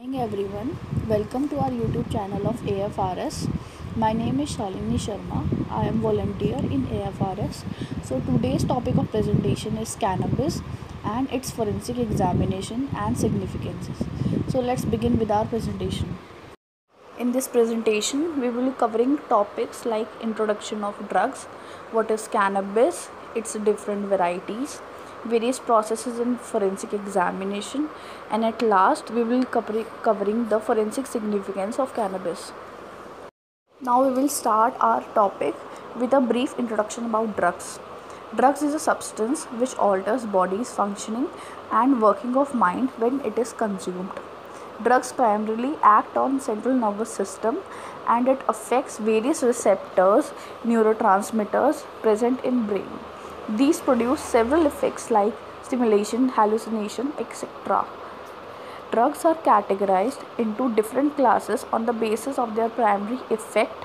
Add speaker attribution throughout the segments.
Speaker 1: morning everyone. Welcome to our youtube channel of afrs my name is shalini sharma. I am volunteer in afrs so today's topic of presentation is cannabis and its forensic examination and significances. So let's begin with our presentation. In this presentation we will be covering topics like introduction of drugs what is cannabis its different varieties various processes in forensic examination. And at last we will cover covering the forensic significance of cannabis. Now we will start our topic with a brief introduction about drugs. Drugs is a substance which alters body's functioning and working of mind when it is consumed. Drugs primarily act on central nervous system and it affects various receptors neurotransmitters present in brain these produce several effects like stimulation, hallucination, etc. Drugs are categorized into different classes on the basis of their primary effect,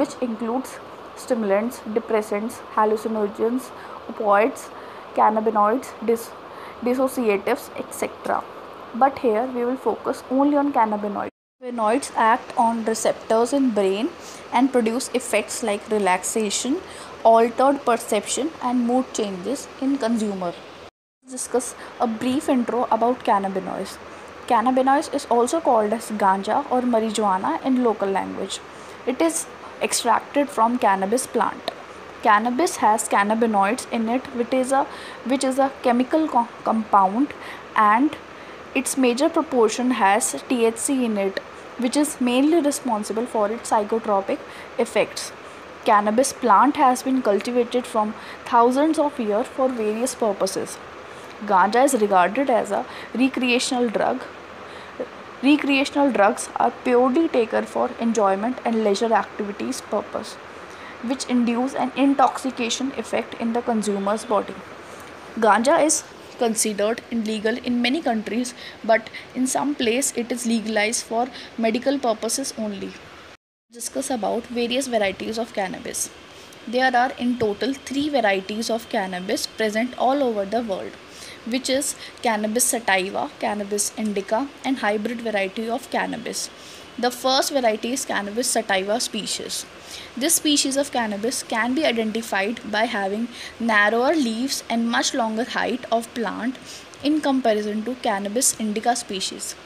Speaker 1: which includes stimulants, depressants, hallucinogens, opioids, cannabinoids, dis- dissociatives, etc. But here we will focus only on cannabinoids. Cannabinoids act on receptors in brain and produce effects like relaxation, altered perception and mood changes in consumer. Let's discuss a brief intro about cannabinoids. Cannabinoids is also called as ganja or marijuana in local language. It is extracted from cannabis plant. Cannabis has cannabinoids in it which is a which is a chemical co- compound and its major proportion has THC in it which is mainly responsible for its psychotropic effects cannabis plant has been cultivated from thousands of years for various purposes. Ganja is regarded as a recreational drug. Recreational drugs are purely taken for enjoyment and leisure activities purpose, which induce an intoxication effect in the consumer's body. Ganja is considered illegal in many countries, but in some place it is legalized for medical purposes only discuss about various varieties of cannabis. There are in total three varieties of cannabis present all over the world, which is cannabis sativa, cannabis indica, and hybrid variety of cannabis. The first variety is cannabis sativa species. This species of cannabis can be identified by having narrower leaves and much longer height of plant in comparison to cannabis indica species.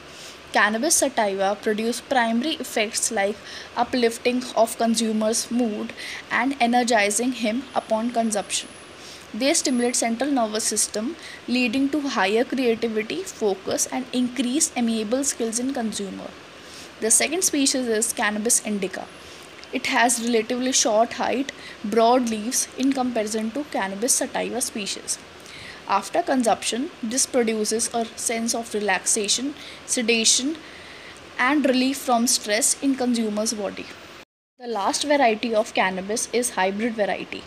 Speaker 1: Cannabis sativa produce primary effects like uplifting of consumer's mood and energizing him upon consumption. They stimulate central nervous system leading to higher creativity, focus and increased amiable skills in consumer. The second species is cannabis indica. It has relatively short height, broad leaves in comparison to cannabis sativa species. After consumption, this produces a sense of relaxation, sedation, and relief from stress in consumer's body. The last variety of cannabis is hybrid variety.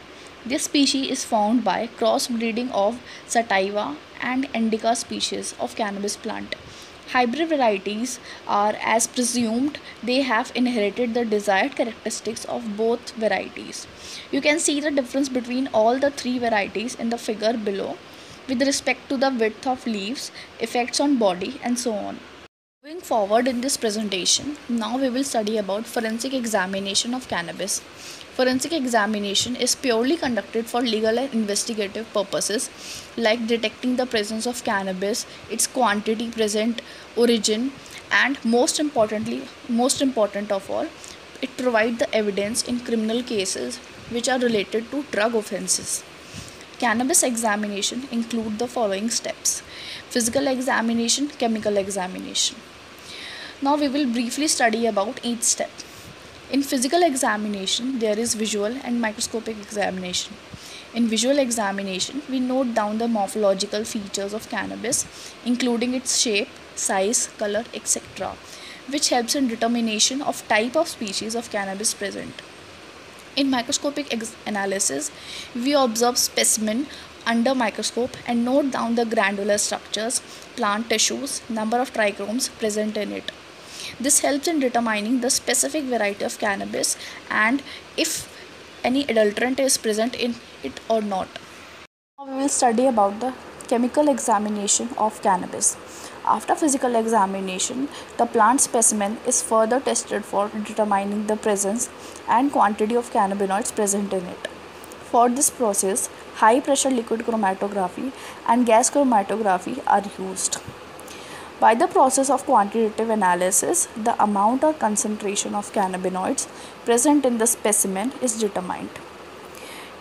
Speaker 1: This species is found by crossbreeding of sativa and indica species of cannabis plant. Hybrid varieties are as presumed they have inherited the desired characteristics of both varieties. You can see the difference between all the three varieties in the figure below with respect to the width of leaves, effects on body and so on. Moving forward in this presentation, now we will study about forensic examination of cannabis. Forensic examination is purely conducted for legal and investigative purposes like detecting the presence of cannabis, its quantity present, origin, and most importantly, most important of all, it provides the evidence in criminal cases which are related to drug offenses. Cannabis examination include the following steps physical examination, chemical examination. Now we will briefly study about each step. In physical examination, there is visual and microscopic examination. In visual examination, we note down the morphological features of cannabis, including its shape, size, color, etc., which helps in determination of type of species of cannabis present. In microscopic analysis, we observe specimen under microscope and note down the granular structures, plant tissues, number of trichomes present in it. This helps in determining the specific variety of cannabis and if any adulterant is present in it or not. Now we will study about the chemical examination of cannabis. After physical examination, the plant specimen is further tested for determining the presence and quantity of cannabinoids present in it. For this process, high pressure liquid chromatography and gas chromatography are used. By the process of quantitative analysis, the amount or concentration of cannabinoids present in the specimen is determined.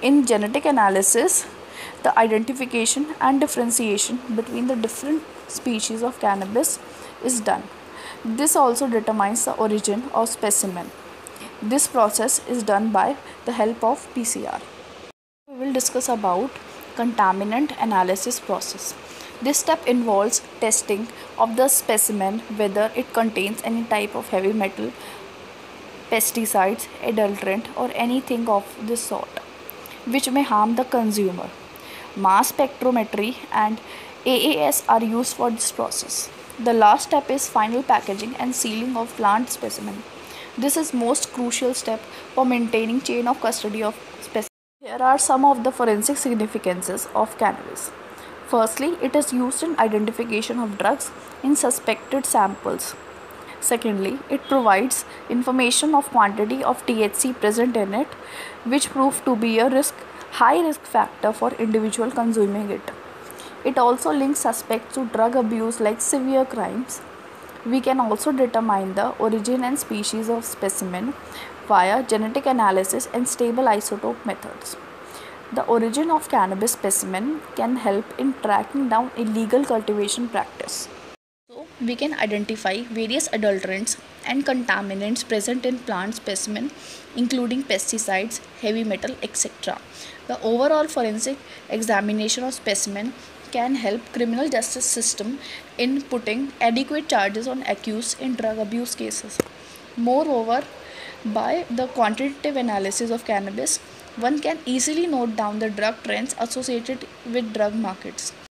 Speaker 1: In genetic analysis, the identification and differentiation between the different species of cannabis is done. This also determines the origin of specimen. This process is done by the help of PCR. We will discuss about contaminant analysis process. This step involves testing of the specimen whether it contains any type of heavy metal, pesticides, adulterant or anything of this sort which may harm the consumer. Mass spectrometry and AAS are used for this process. The last step is final packaging and sealing of plant specimen. This is most crucial step for maintaining chain of custody of specimen. Here are some of the forensic significances of cannabis. Firstly, it is used in identification of drugs in suspected samples. Secondly, it provides information of quantity of THC present in it, which proved to be a risk high risk factor for individual consuming it. It also links suspects to drug abuse like severe crimes. We can also determine the origin and species of specimen via genetic analysis and stable isotope methods. The origin of cannabis specimen can help in tracking down illegal cultivation practice. So we can identify various adulterants and contaminants present in plant specimen including pesticides heavy metal etc the overall forensic examination of specimen can help criminal justice system in putting adequate charges on accused in drug abuse cases. Moreover by the quantitative analysis of cannabis one can easily note down the drug trends associated with drug markets